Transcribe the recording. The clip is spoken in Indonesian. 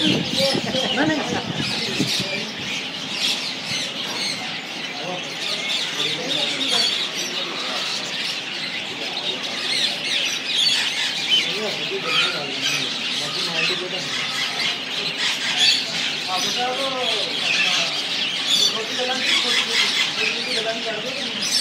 Mana ya? Kalau kita lanjut, kita lanjut, kita lanjut.